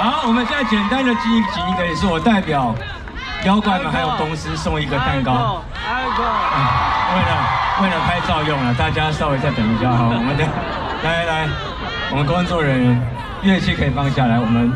好我们现在简单的进行一个也是我代表妖怪们还有公司送一个蛋糕。为了为了拍照用了大家稍微再等一下哈我们的来来来我们工作人员乐器可以放下来我们